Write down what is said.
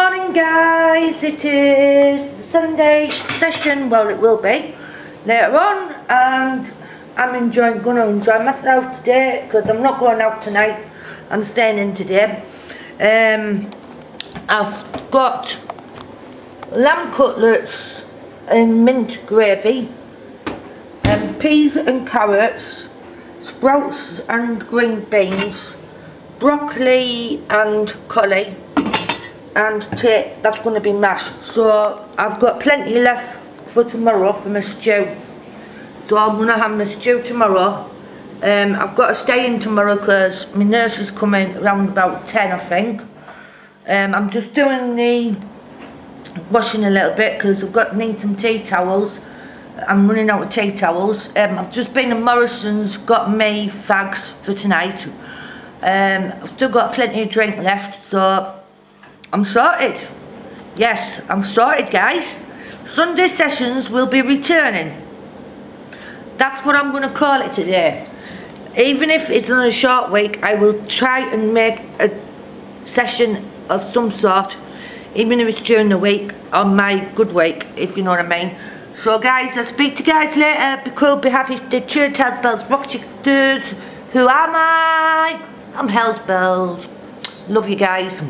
morning guys, it is Sunday session, well it will be later on and I'm enjoying, going to enjoy myself today because I'm not going out tonight, I'm staying in today. Um, I've got lamb cutlets in mint gravy, and um, peas and carrots, sprouts and green beans, broccoli and collie and tea, that's going to be mashed so I've got plenty left for tomorrow for my stew so I'm going to have my stew tomorrow. Um, I've got to stay in tomorrow because my nurse is coming around about 10 I think. Um, I'm just doing the washing a little bit because I've got need some tea towels. I'm running out of tea towels. Um, I've just been to Morrison's got me fags for tonight. Um, I've still got plenty of drink left so I'm sorted. Yes, I'm sorted, guys. Sunday sessions will be returning. That's what I'm going to call it today. Even if it's on a short week, I will try and make a session of some sort, even if it's during the week, on my good week, if you know what I mean. So guys, I'll speak to you guys later. Be cool, be happy. The church has bells, rock dudes. Who am I? I'm Hell's Bells. Love you guys.